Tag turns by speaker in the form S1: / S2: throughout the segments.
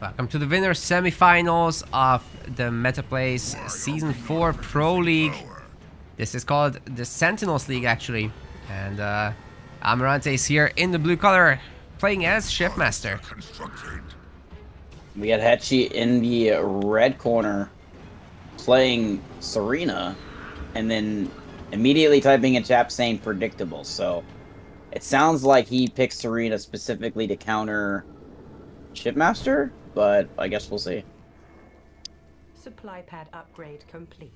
S1: Welcome to the winner semifinals of the MetaPlays Season 4 Pro League. This is called the Sentinels League actually. And uh, Almirante is here in the blue color, playing as Shipmaster.
S2: We got Hechi in the red corner playing Serena and then immediately typing in chat saying predictable. So it sounds like he picked Serena specifically to counter Shipmaster, but I guess we'll see.
S3: Supply pad upgrade complete.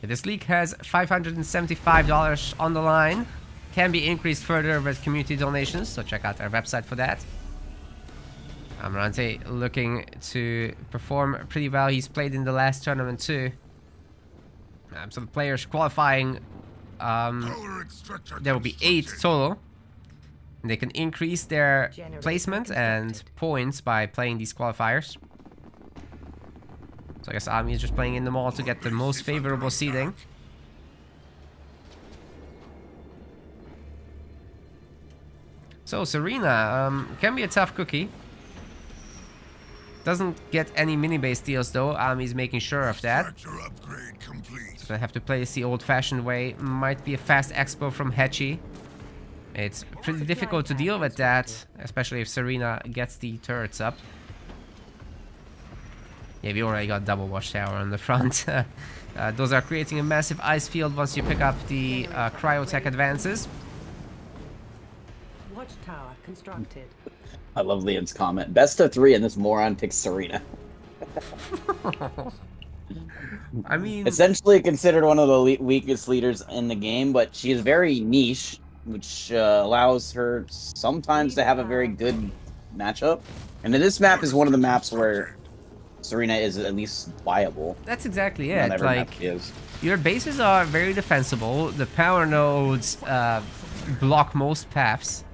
S1: Yeah, this league has $575 on the line. Can be increased further with community donations, so check out our website for that. Almirante looking to perform pretty well. He's played in the last tournament too. Um, so the players qualifying, um, there will be eight total. And they can increase their placement and points by playing these qualifiers. So I guess Ami is just playing in them all to get the most favorable seeding. So Serena um, can be a tough cookie. Doesn't get any mini base deals though. Ami's making sure of that. So I have to play this the old-fashioned way. Might be a fast expo from Hechi. It's pretty difficult to deal with that, especially if Serena gets the turrets up. Yeah, we already got double watchtower on the front. uh, those are creating a massive ice field once you pick up the uh, cryotech advances.
S3: Watchtower constructed.
S2: I love Liam's comment. Best of three, and this moron picks Serena.
S1: I mean,
S2: Essentially considered one of the le weakest leaders in the game, but she is very niche, which uh, allows her sometimes to have a very good matchup. And this map is one of the maps where Serena is at least viable.
S1: that's exactly it. Like, your bases are very defensible. The power nodes uh, block most paths.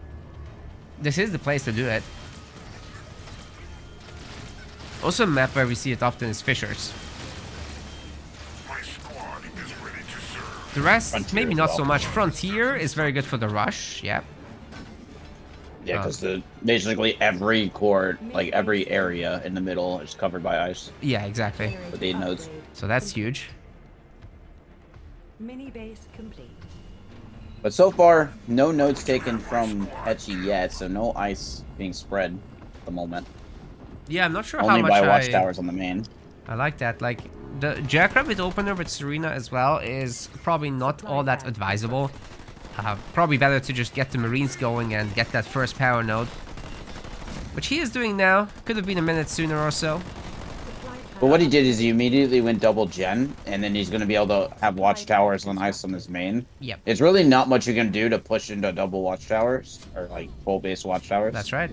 S1: This is the place to do it. Also a map where we see it often is fissures. The rest,
S2: Frontier
S1: maybe not
S2: well.
S1: so much. Frontier is very good for the rush, yeah.
S2: Yeah,
S1: Uh,
S2: because the basically every court, like every area in the middle, is covered by ice.
S1: Yeah, exactly.
S2: With eight nodes.
S1: So that's huge.
S3: Mini base complete.
S2: But so far, no notes taken from Hechi yet, so no ice being spread at the moment.
S1: Yeah, I'm not sure how
S2: Only
S1: much
S2: by
S1: I,
S2: watchtowers on the main.
S1: I like that. Like, the Jackrabbit opener with Serena as well is probably not all that advisable. Uh, probably better to just get the Marines going and get that first power node. Which he is doing now. Could have been a minute sooner or so.
S2: But what he did is he immediately went double gen, and then he's going to be able to have watchtowers on ice on his main.
S1: Yep,
S2: It's really not much you can do to push into double watchtowers, or like full base watchtowers.
S1: that's right.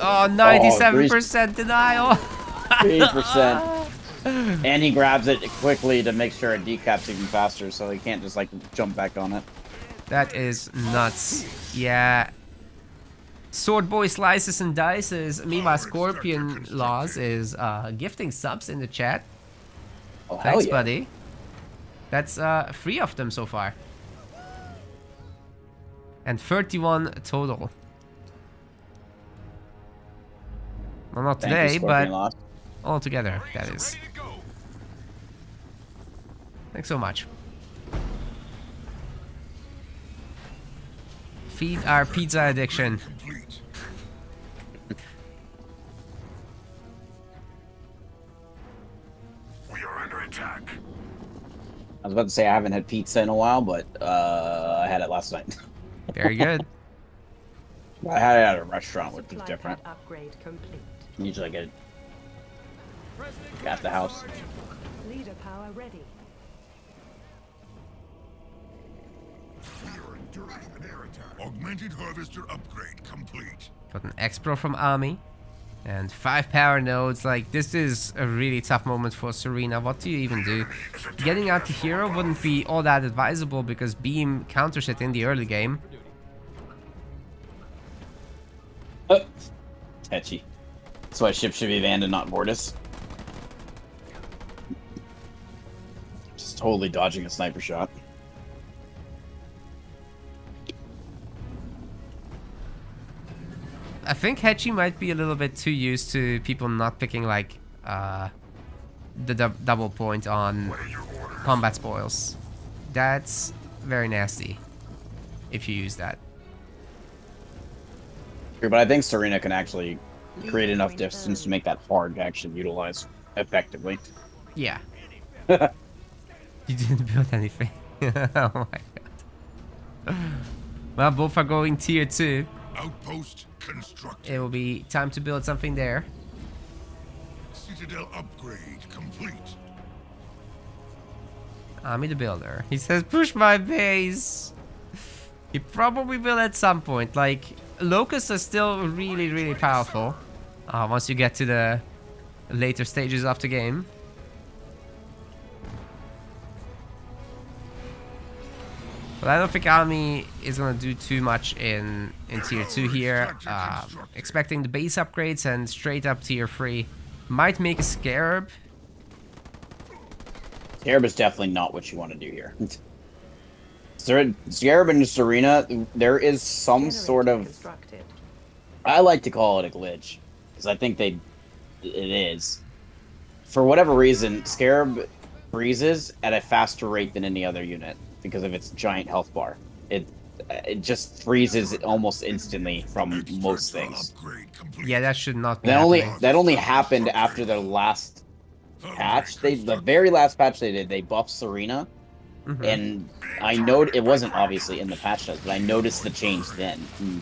S1: Oh, 97% denial.
S2: 3%. and he grabs it quickly to make sure it decaps even faster, so he can't just like jump back on it.
S1: That is nuts. Yeah. Sword Boy Slices and Dices. Meanwhile, Scorpion Laws is uh, gifting subs in the chat.
S2: Oh,
S1: Thanks,
S2: yeah.
S1: buddy. That's uh, three of them so far. And 31 total. Well, not
S2: Thank you,
S1: today, but
S2: Lost.
S1: all together, that is. Thanks so much. Feed our pizza addiction.
S4: We are under attack.
S2: I was about to say I haven't had pizza in a while, but uh, I had it last night.
S1: Very good.
S2: I had it at a restaurant, which is different.
S3: upgrade complete.
S2: Usually I get it at the house.
S3: Leader power ready.
S4: We are enduring an air attack. Augmented harvester upgrade complete.
S1: Got an X-Pro from Army. And five power nodes. Like, this is a really tough moment for Serena. What do you even do? Getting out the hero wouldn't be all that advisable because Beam counters it in the early game.
S2: Uh, Hechi. That's why ship should be and not Mortis. Just totally dodging a sniper shot.
S1: I think Hechi might be a little bit too used to people not picking like uh, the dou- double point on
S4: What are your orders?
S1: combat spoils. That's very nasty if you use that.
S2: But I think Serena can actually create enough distance to make that hard to actually utilize effectively.
S1: Yeah. you didn't build anything. oh my god. Well, both are going tier 2.
S4: Outpost constructed.
S1: It will be time to build something there.
S4: Citadel upgrade complete.
S1: Ami the builder. He says, push my base. He probably will at some point. Like, locusts are still really, really powerful. Uh, once you get to the later stages of the game. But I don't think Ami is gonna do too much in in tier two here. Uh, expecting the base upgrades and straight up tier three. Might make a scarab.
S2: Scarab is definitely not what you want to do here. Ser- Scarab and Serena, there is some sort of. I like to call it a glitch because I think they it is. For whatever reason, Scarab freezes at a faster rate than any other unit because of its giant health bar. It it just freezes almost instantly from most things.
S4: Upgrade complete.
S1: Yeah, that should not be
S2: That only that only happened after their last patch. They the very last patch they did, they buffed Serena,
S1: Mhm.
S2: and I know it wasn't obviously in the patch notes, but I noticed the change then. Mm.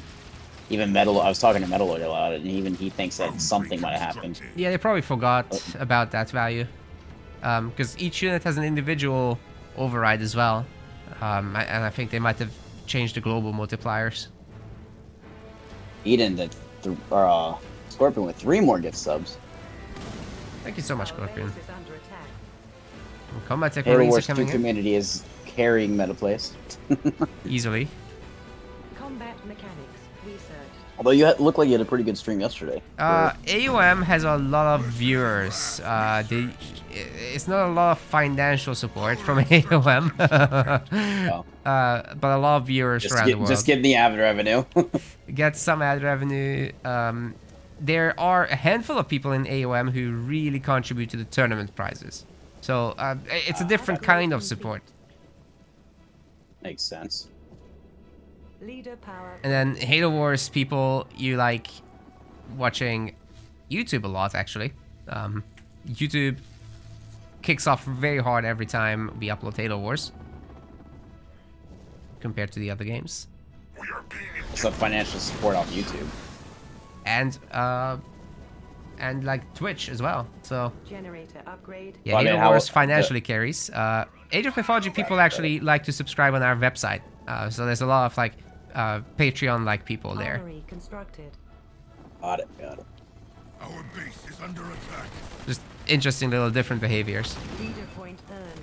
S2: Even Metal, I was talking to Metaloid about it, and even he thinks that something might have happened.
S1: Yeah, they probably forgot about that value. Because each unit has an individual override as well. Um, and I think they might have changed the global multipliers.
S2: Eden, the th- or, uh, Scorpion with three more gift subs.
S1: Thank you so much,
S3: Our
S1: Scorpion.
S3: is under attack.
S1: Combat Tech
S2: Halo
S1: Marines are
S2: Wars 2
S1: coming in
S2: community is carrying MetaPlays.
S1: easily.
S3: Combat mechanics research.
S2: Although you had, looked like you had a pretty good stream yesterday.
S1: Uh, AOM has a lot of viewers. Uh, they, it's not a lot of financial support from AOM,
S2: Oh.
S1: uh, but a lot of viewers
S2: just,
S1: around
S2: get,
S1: the world.
S2: just getting the ad revenue.
S1: get some ad revenue. Um, there are a handful of people in AOM who really contribute to the tournament prizes. So uh, it's a different kind of support.
S2: Makes sense.
S3: Leader power.
S1: And then Halo Wars people, you like watching YouTube a lot, actually. Um, YouTube kicks off very hard every time we upload Halo Wars compared to the other games.
S4: We are being
S2: Some financial support off YouTube.
S1: And uh, and like Twitch as well. So
S3: Generator upgrade.
S1: Yeah,
S2: Well, I mean,
S1: Halo
S2: how-
S1: Wars financially carries. Uh, Age of Mythology people actually like to subscribe on our website. Uh, so there's a lot of like uh, Patreon-like people there.
S3: Constructed.
S2: Got it, got it.
S4: Our base is under attack.
S1: Just interesting little different behaviors.
S3: Leader point earned.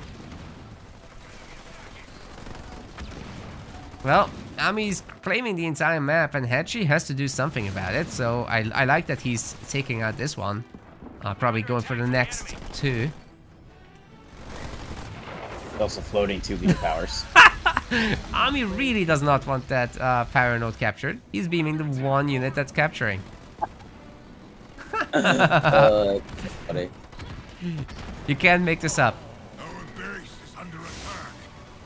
S1: Well, Ami's claiming the entire map and Hechi has to do something about it. So I, I like that he's taking out this one. Uh, probably going for the next two.
S2: Also floating two leader powers.
S1: Ami really does not want that uh, power node captured. He's beaming the one unit that's capturing.
S2: uh, funny.
S1: You can't make this up.
S4: Our base is under attack.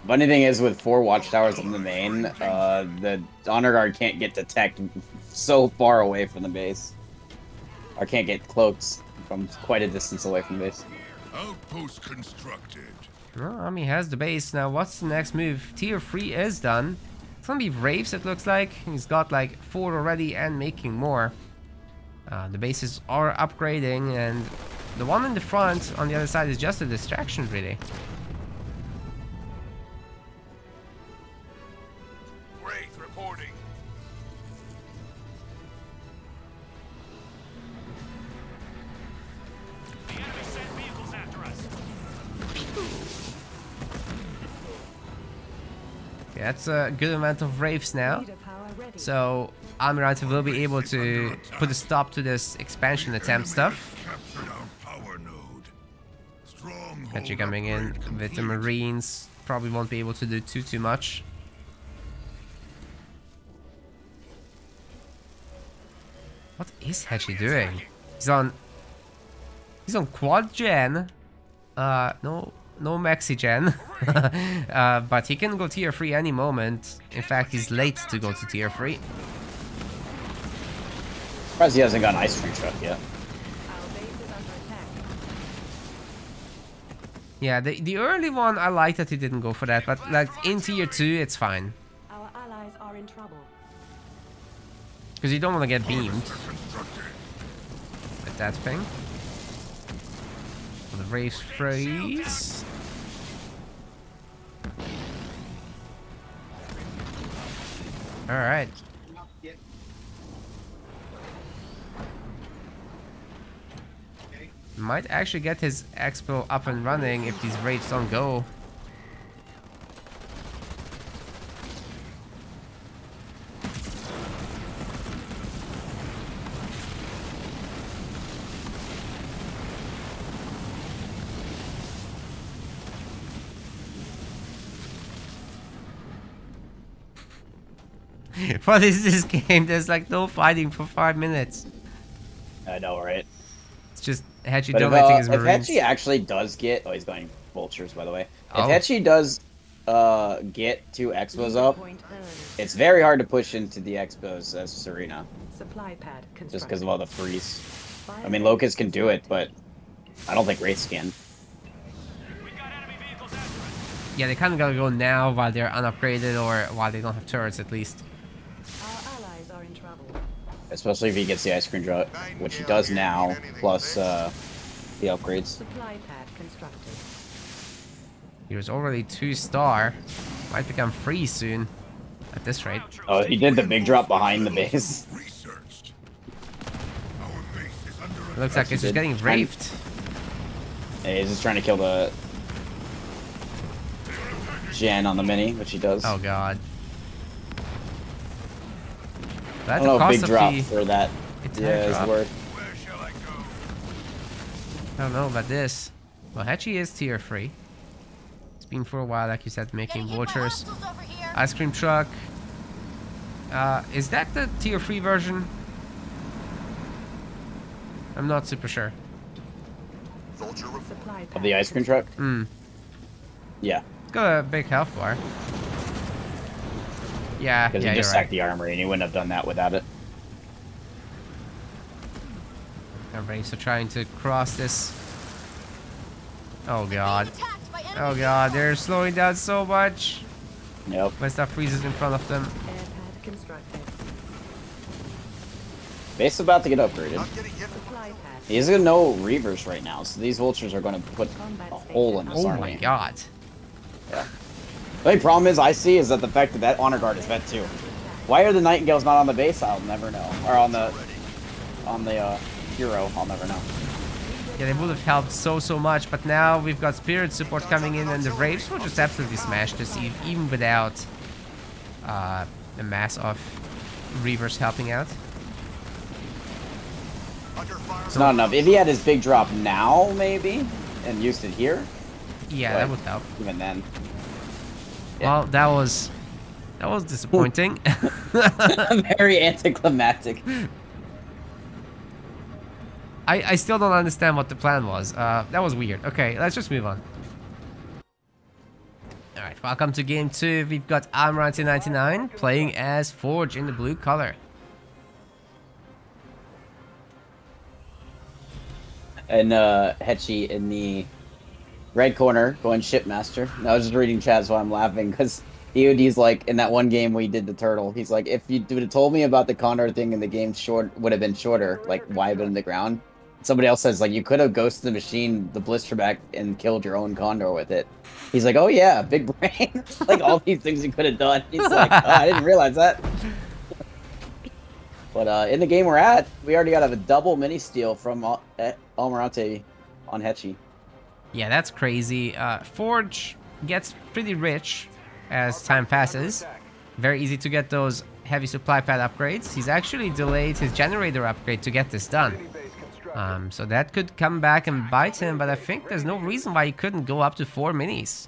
S2: Funny thing is, with four watchtowers in the main, uh, the honor guard can't get detect so far away from the base, or can't get cloaks from quite a distance away from the base.
S4: Outpost constructed.
S1: Well, Ami has the base. Now, what's the next move? Tier 3 is done. It's gonna be Wraiths, it looks like. He's got like 4 already and making more. Uh, the bases are upgrading, and the one in the front on the other side is just a distraction, really. That's a good amount of Wraiths now.
S3: Leader power ready.
S1: So, Almirante will be able to put a stop to this expansion attempt stuff.
S4: Captured our power node. Stronghold
S1: Hechi coming in with the. Marines. Probably won't be able to do too, too much. What is Hechi doing? He's on... He's on quad gen. Uh, no... No maxi gen. uh, but he can go tier 3 any moment. In fact, he's late to go to tier 3.
S2: Surprised he hasn't got an ice cream truck yet.
S3: Our base is under attack.
S1: Yeah, the, the early one, I like that he didn't go for that. But like in tier 2, it's fine.
S3: Our allies are in trouble.
S1: Because you don't want to get beamed
S4: Constructed.
S1: with that thing. The Wraith freeze. Alright. Might actually get his expo up and running if these raids don't go. what is this game? There's like no fighting for five minutes.
S2: I know, right?
S1: It's just Hechi
S2: But if,
S1: donating
S2: uh,
S1: his
S2: if
S1: marines.
S2: Hechi actually does get, oh, he's going vultures, by the way. If
S1: Oh.
S2: Hechi does uh, get two expos up, it's very hard to push into the expos as Serena,
S3: Supply pad
S2: just because of all the freeze. I mean, Locust can do it, but I don't think Wraiths can.
S5: We've got enemy vehicles after us.
S1: Yeah, they kind of gotta go now while they're unupgraded or while they don't have turrets at least.
S3: Our allies are in trouble.
S2: Especially if he gets the ice cream drop, which he does now, plus uh, the upgrades.
S3: Supply pad constructed.
S1: He was already two star. Might become free soon. At this rate.
S2: Oh, he did the big drop behind the base.
S4: Researched. Our base is under
S1: It looks like he's just getting raped.
S2: And he's just trying to kill the gen on the mini, which he does.
S1: Oh god.
S2: I
S1: That's
S2: don't know if big drop
S1: the...
S2: for that.
S1: It's
S2: Yeah,
S1: a
S2: is
S1: drop.
S2: worth.
S4: I?
S1: I don't know about this. Well, Hechi is tier 3. It's been for a while, like you said, making vultures. Ice cream truck. Uh, is that the tier 3 version? I'm not super sure.
S4: Vulture report.
S3: Supply
S2: Of the ice cream truck?
S3: constructed.
S1: Hmm.
S2: Yeah,
S1: It's got a big health bar. Yeah,
S2: because
S1: yeah,
S2: he
S1: you're
S2: just
S1: right.
S2: sacked the armory and he wouldn't have done that without it.
S1: Alright, so trying to cross this. Oh god. Oh god, they're slowing down so much.
S2: Yep.
S1: When stuff freezes in front of them.
S3: Air pad constructed.
S2: Base is about to get upgraded.
S4: Not getting hit.
S3: Supply pad.
S2: He's gonna no reavers right now, so these vultures are gonna put
S3: Combat
S2: a hole in his
S1: Oh
S2: army.
S1: my god.
S2: Yeah. The only problem is I see is that the fact that that honor guard is vet too. Why are the nightingales not on the base? I'll never know. Or on the on the uh, hero, I'll never know.
S1: Yeah, they would have helped so, so much, but now we've got spirit support coming in and the Wraiths will just absolutely smash this even without uh, a mass of Reavers helping out.
S2: It's not enough. If he had his big drop now, maybe, and used it here,
S1: Yeah, that would help.
S2: even then.
S1: Well, that was that was disappointing.
S2: Very anticlimactic.
S1: I, I still don't understand what the plan was. Uh, that was weird. Okay, let's just move on. Alright, welcome to game two. We've got Almirante99 playing as Forge in the blue color.
S2: And uh, Hechi in the red corner going shipmaster. And I was just reading Chaz while I'm laughing because EOD's like in that one game we did the turtle. He's like, if you would have told me about the condor thing in the game, short would have been shorter. Like, why have it in the ground? Somebody else says like you could have ghosted the machine, the Blisterback, and killed your own condor with it. He's like, oh yeah, big brain. like all these things you could have done. He's like, oh, I didn't realize that. But uh, in the game we're at, we already got a double mini steal from Al- eh, Almirante on Hechi.
S1: Yeah, that's crazy. Uh, Forge gets pretty rich as time passes. Very easy to get those heavy supply pad upgrades. He's actually delayed his generator upgrade to get this done. Um, so that could come back and bite him, but I think there's no reason why he couldn't go up to four minis.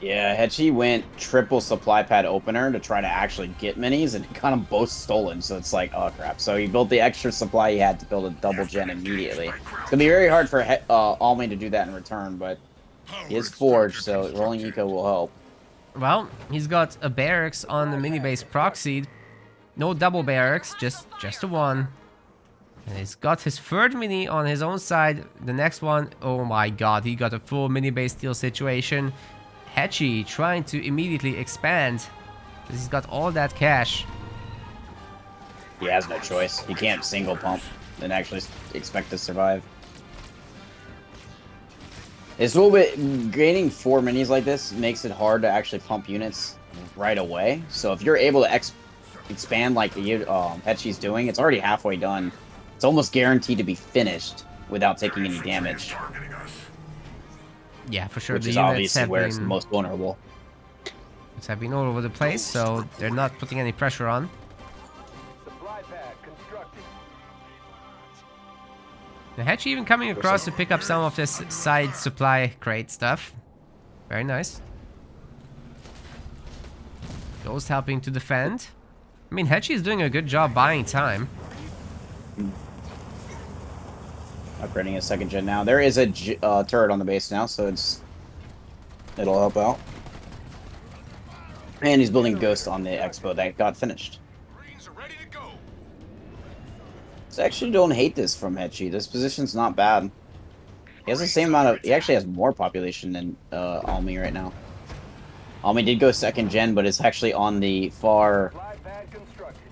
S2: Yeah, Hechi went triple supply pad opener to try to actually get minis, and it got them both stolen. So it's like, oh crap. So he built the extra supply he had to build a double gen immediately. It's gonna be very hard for uh, Almy to do that in return, but he is forged, so rolling eco will help.
S1: Well, he's got a barracks on the mini base proxied. No double barracks, just just a one. And he's got his third mini on his own side. The next one, oh my god, he got a full mini base steal situation. Hechi trying to immediately expand. Because he's got all that cash.
S2: He has no choice. He can't single pump and actually expect to survive. It's a little bit gaining four minis like this makes it hard to actually pump units right away. So if you're able to ex- expand like you um, Hechi's doing, it's already halfway done. It's almost guaranteed to be finished without taking any damage.
S1: Yeah, for sure.
S2: which
S1: the
S2: is obviously
S1: have
S2: where it's the most vulnerable.
S1: It's have been all over the place, so they're not putting any pressure on.
S5: Supply.
S1: The Hechi even coming across to pick up some of this side supply crate stuff. Very nice. Ghost helping to defend. I mean, Hechi is doing a good job buying time. Hmm.
S2: Upgrading a second gen now. There is a uh, turret on the base now, so it's it'll help out. And he's building Ghost on the expo that got finished. So I actually don't hate this from Hechi. This position's not bad. He has the same amount of. He actually has more population than uh, Almy right now. Almy did go second gen, but it's actually on the far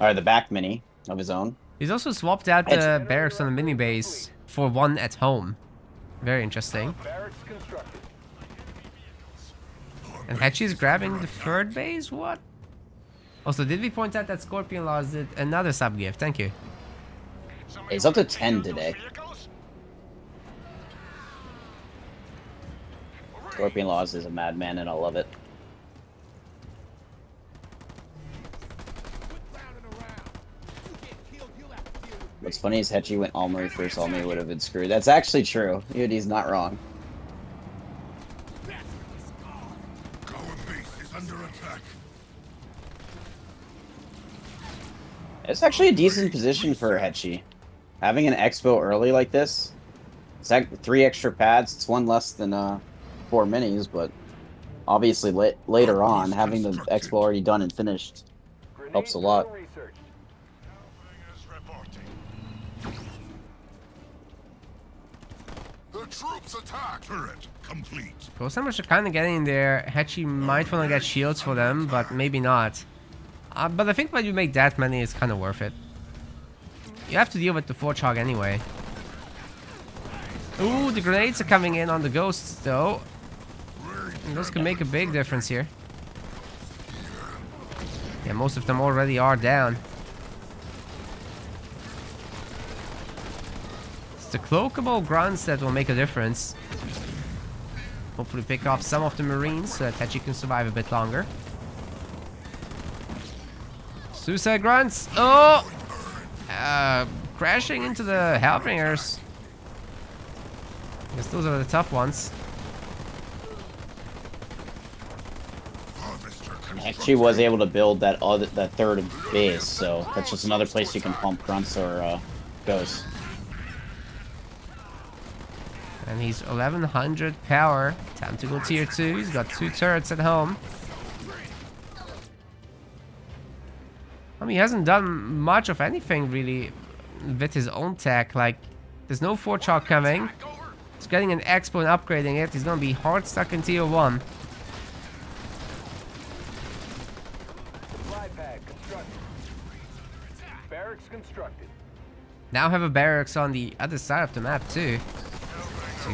S2: or the back mini of his own.
S1: He's also swapped out the barracks on the mini base for one at home. Very interesting.
S5: Barracks constructed.
S1: And Hechi's grabbing the third base? What? Also, did we point out that Scorpion Laws did another sub gift? Thank you.
S2: It's up to 10 today. Scorpion Laws is a madman, and I love it. What's funny is Hechi went Almery first. Almery would have been screwed. That's actually true. He's not wrong. It's actually a decent position for Hechi. Having an expo early like this, it's like three extra pads. It's one less than uh, four minis, but obviously la- later on, having the expo already done and finished Helps a lot.
S4: Troops attack. Turret complete.
S1: Ghost Hammers are kind of getting there. Hechi might want to get shields for them, but maybe not. Uh, but I think when you make that many, it's kind of worth it. You have to deal with the Forge anyway. Ooh, the grenades are coming in on the ghosts, though. And those can make a big difference here. Yeah, most of them already are down. The cloakable grunts that will make a difference. Hopefully pick off some of the marines so that Hechi can survive a bit longer. Suicide grunts! Oh! Uh, crashing into the Hellbringers. Guess those are the tough ones.
S2: Hechi was able to build that other that third base, so that's just another place you can pump grunts or uh, ghosts.
S1: And he's 1100 power. Time to go tier 2. He's got two turrets at home. I mean, he hasn't done much of anything really with his own tech. Like, there's no Forge Hawk coming. He's getting an expo and upgrading it. He's gonna be hard stuck in tier 1.
S5: Supply pad constructed. Barracks constructed.
S1: Now have a barracks on the other side of the map too.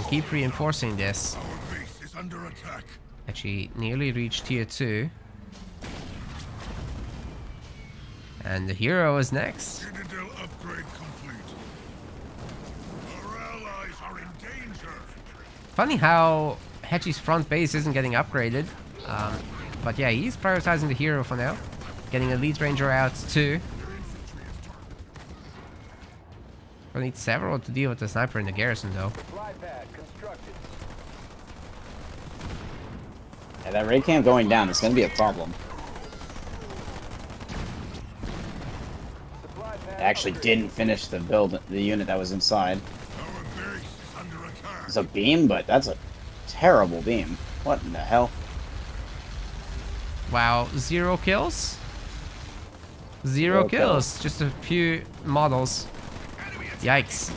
S1: Keep reinforcing this.
S4: Our base is under attack.
S1: Actually, nearly reached tier 2. And the hero is next.
S4: Citadel upgrade complete. Our allies are in danger.
S1: Funny how Hechi's front base isn't getting upgraded. Um, but yeah, he's prioritizing the hero for now. Getting a lead ranger out too. We'll need several to deal with the sniper in the garrison though.
S5: Supply pad constructed.
S2: Yeah, that raid camp going down is gonna be a problem. I actually didn't finish the build, the unit that was inside.
S4: Our base is under attack.
S2: It's a beam, but that's a terrible beam. What in the hell?
S1: Wow, zero kills? Zero
S2: Zero
S1: kills.
S2: kills.
S1: Just a few models. Yikes.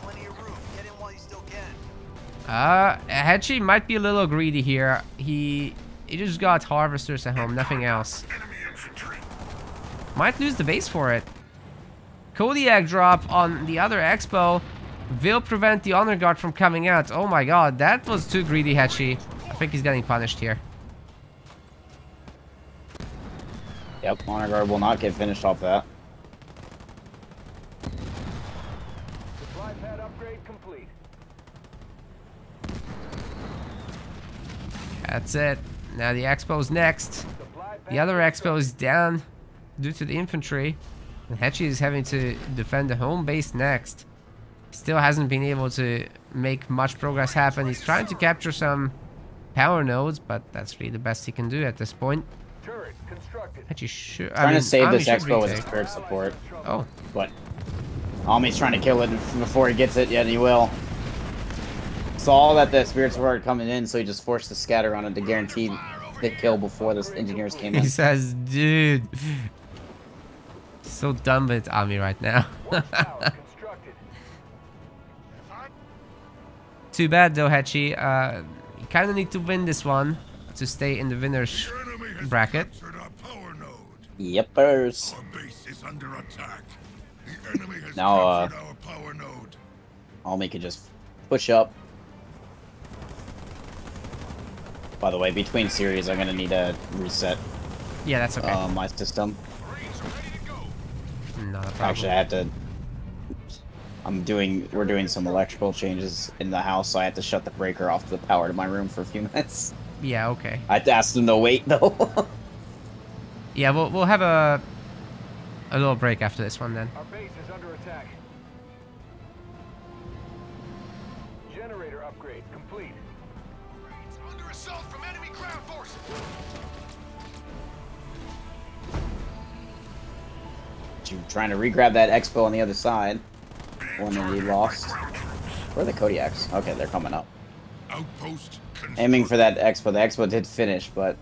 S6: Plenty of room. Get in while you still can.
S1: Uh, Hechi might be a little greedy here. He he just got harvesters at home, nothing else.
S4: Enemy infantry.
S1: Might lose the base for it. Kodiak drop on the other expo will prevent the honor guard from coming out. Oh my god, that was too greedy, Hechi. I think he's getting punished here.
S2: Yep, honor guard will not get finished off that.
S5: Supply pad complete.
S1: That's it. Now the expo's next. The other expo is down due to the infantry. And Hechi is having to defend the home base next. Still hasn't been able to make much progress happen. He's trying to capture some power nodes, but that's really the best he can do at this point.
S5: turret constructed.
S1: Hechi should.
S2: Trying to save
S1: Ami
S2: this expo with his
S1: retake.
S2: support,
S1: Oh,
S2: but Almi's trying to kill it before he gets it, yet he will. Saw that the spirits were coming in, so he just forced the scatter on it to guarantee the kill before the engineers came in.
S1: he says, dude. So done with Ami right now.
S5: One tower constructed.
S1: Too bad though, Hechi. Uh, you kind of need to win this one to stay in the winners
S4: Your enemy has
S1: bracket.
S4: captured our power node.
S2: Yepers.
S4: Our base is under attack. The enemy has
S2: Now, uh,
S4: captured our power node.
S2: Almi could just push up. By the way, between series, I'm gonna need to reset
S1: Yeah, that's okay.
S2: uh, my system.
S4: Raid's ready to go.
S1: Not a problem.
S2: Actually, I have to. I'm doing. We're doing some electrical changes in the house, so I have to shut the breaker off the power to my room for a few minutes.
S1: Yeah, okay.
S2: I have to ask them to wait though.
S1: Yeah, we'll we'll have a a little break after this one then.
S5: Our base is under attack. Generator upgrade complete.
S4: Under assault from enemy ground forces.
S2: you trying to re-grab that expo on the other side. One that we lost. Where are the Kodiaks? Okay, they're coming up.
S4: Outpost
S2: Aiming for that expo. The expo did finish, but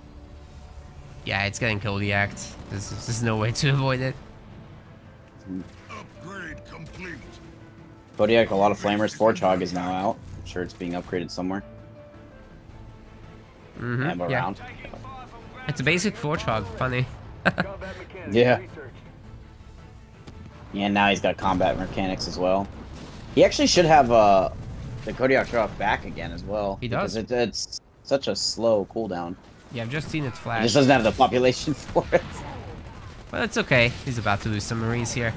S1: Yeah, it's getting Kodiak. There's, there's no way to avoid it.
S4: Upgrade complete.
S2: Kodiak, a lot of flamers. Forge Hog is now out. I'm sure it's being upgraded somewhere.
S1: Mm-hmm.
S2: And
S1: yeah.
S2: around.
S1: It's a basic forge hog. Funny.
S2: yeah. Yeah. now he's got combat mechanics as well. He actually should have uh, the Kodiak drop back again as well.
S1: He does.
S2: Because it, it's such a slow cooldown.
S1: yeah, I've just seen it
S2: He
S1: flash.
S2: just doesn't have the population for it.
S1: But it's okay. He's about to lose some marines here.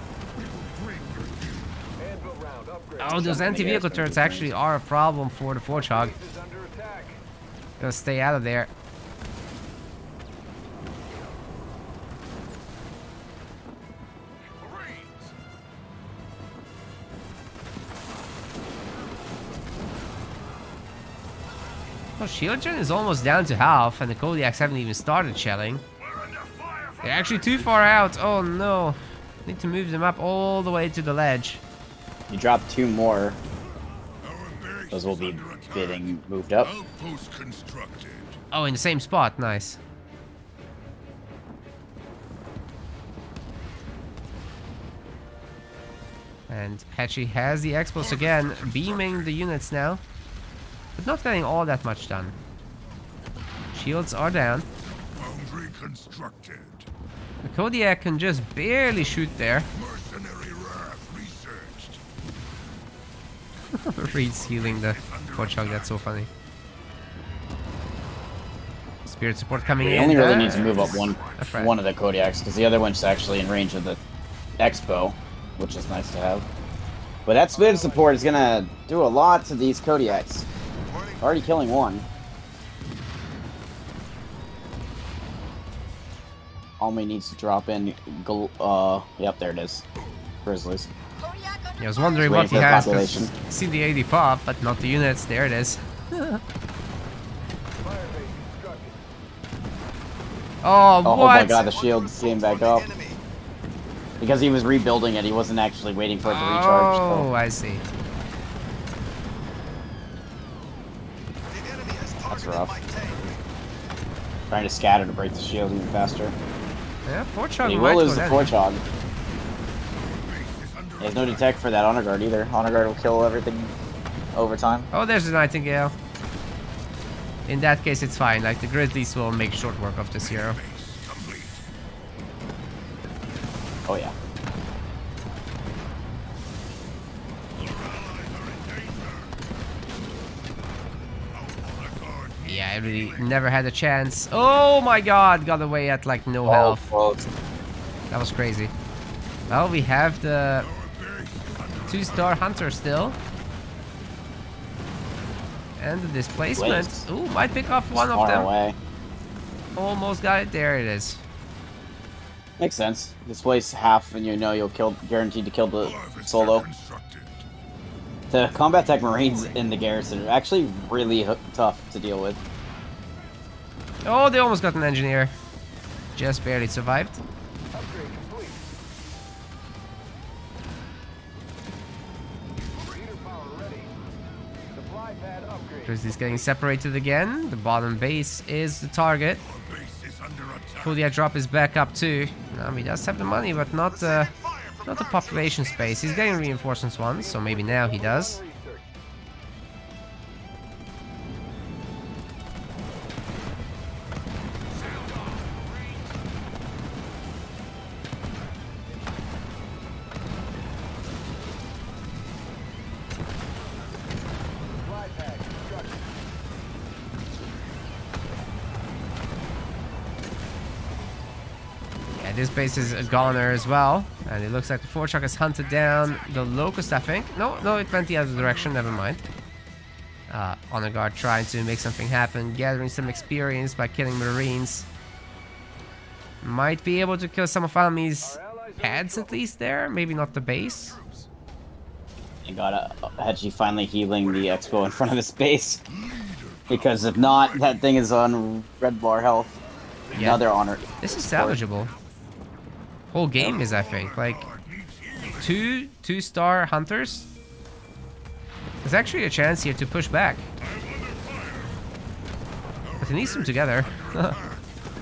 S1: Oh, those anti-vehicle turrets actually are a problem for the forge. Gotta stay out of there. Oh, shield is almost down to half, and the Kodiaks haven't even started shelling. They're actually too far out. Oh no. Need to move them up all the way to the ledge.
S2: You drop two more, those will be getting moved up.
S1: Oh, in the same spot. Nice. And Hechi has the expos again, beaming the units now. But not getting all that much done. Shields are down.
S4: Foundry constructed.
S1: The Kodiak can just barely shoot there.
S4: Mercenary wrath researched.
S1: Reed's healing the Forge Hog, that's so funny. Spirit support coming
S2: We
S1: in.
S2: only really
S1: uh,
S2: need to move up one
S1: a
S2: one of the Kodiaks because the other one's actually in range of the Expo, which is nice to have. But that spirit support is gonna do a lot to these Kodiaks. Already killing one. Almi needs to drop in. Uh, yep, there it is. Grizzlies.
S1: I was wondering what he
S2: has. the
S1: has. 'cause. See the AD pop, but not the units. There it is. Oh,
S2: Oh,
S1: what?
S2: my god, the shield came back up. Because he was rebuilding it, he wasn't actually waiting for it to recharge.
S1: Oh,
S2: So.
S1: I see.
S6: The enemy has targeted
S2: rough. Trying to scatter to break the shield even faster.
S1: Yeah,
S2: he will lose the.
S1: Forge
S2: Hog.
S4: Base is under
S2: He has no detect for that honor guard either. Honor guard will kill everything over time.
S1: Oh, there's the Nightingale. In that case, it's fine. Like, the Grizzlies will make short work of this hero.
S2: Oh yeah.
S1: Really never had a chance. Oh my god, got away at like no oh, health.
S2: close.
S1: That was crazy. Well, we have the
S4: Our base is under
S1: two-star hunter still. And the displacement. Ooh, might pick off one of them.
S2: away.
S1: Almost got it. There it is.
S2: Makes sense. Displace half, and you know you'll kill, guaranteed to kill the solo. The combat tech marines in the garrison are actually really tough to deal with.
S1: Oh, they almost got an engineer. Just barely survived. Grizzly's getting separated again. The bottom base is the target. Kodiak drop is back up too. Now um, he does have the money, but not the not the population space. He's getting reinforcements once, so maybe now he does. This base is a goner as well. And it looks like the Forge Hog has hunted down the Locust, I think. No, no, it went the other direction, never mind. Uh, Honor Guard trying to make something happen, gathering some experience by killing Marines. Might be able to kill some of Almi's pads at least there, maybe not the base.
S2: And got a Hechi finally healing the expo in front of his base. Because if not, that thing is on red bar health.
S1: Yeah.
S2: On it.
S1: This is salvageable. Whole game is, I think, like two two-star hunters. There's actually a chance here to push back. But he needs them together.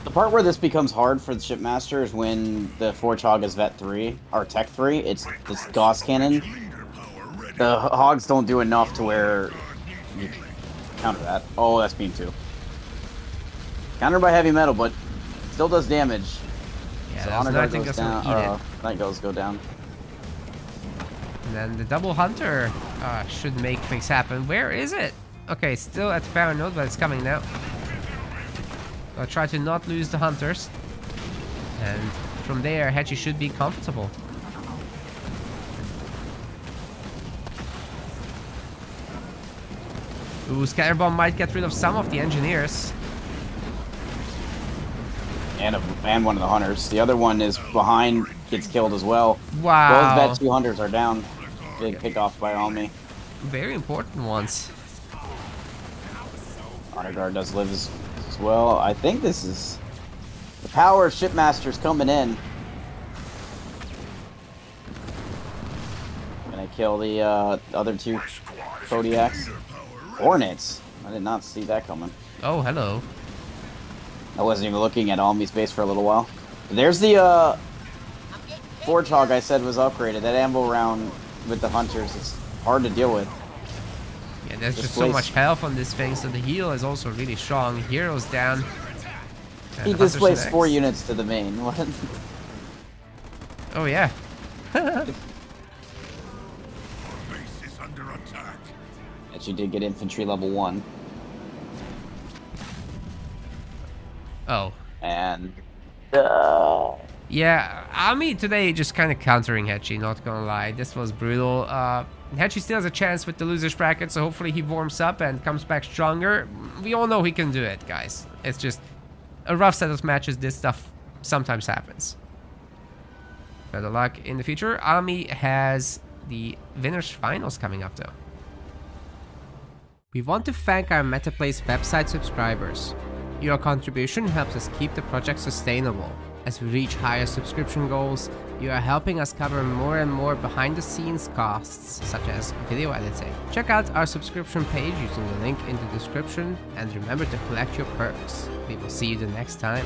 S2: The part where this becomes hard for the shipmaster is when the Forge Hog is Vet 3, or Tech 3. It's this Gauss cannon. The Hogs don't do enough to where you counter that. Oh, that's beam 2. Countered by heavy metal, but still does damage.
S1: Yeah,
S2: so
S1: those
S2: honor guard goes down.
S1: eat
S2: Uh,
S1: it.
S2: night goes go down.
S1: And then the double hunter uh, should make things happen. Where is it? Okay, still at the power node, but it's coming now. I'll try to not lose the hunters. And from there, Hechi should be comfortable. Ooh, Scatterbomb might get rid of some of the engineers.
S2: And, a, and one of the hunters. The other one is behind, gets killed as well.
S1: Wow.
S2: Both Vet 2 hunters are down. Big pick off by Almi.
S1: Very important ones.
S2: Honor Guard does live as, as well. I think this is the power of Shipmasters coming in. Gonna kill the uh, other two Kodiaks. Hornets. I did not see that coming.
S1: Oh, hello.
S2: I wasn't even looking at Almi's base for a little while. There's the uh, Forge Hog I said was upgraded. That ammo round with the hunters is hard to deal with.
S1: Yeah, there's just so much health on this thing, so the heal is also really strong. Heroes down.
S2: He
S1: Hunters
S2: displaced
S1: next.
S2: four units to the main. What?
S1: Oh yeah.
S4: Base is under attack.
S2: That you did get infantry level one.
S1: Yeah, Ami today just kind of countering Hechi, not gonna lie. This was brutal. Uh, still has a chance with the losers bracket, so hopefully he warms up and comes back stronger. We all know he can do it, guys. It's just a rough set of matches. This stuff sometimes happens. Better luck in the future. Ami has the winners finals coming up though. We want to thank our MetaPlays website subscribers. Your contribution helps us keep the project sustainable. As we reach higher subscription goals, you are helping us cover more and more behind the scenes costs, such as video editing. Check out our subscription page using the link in the description and remember to collect your perks. We will see you the next time.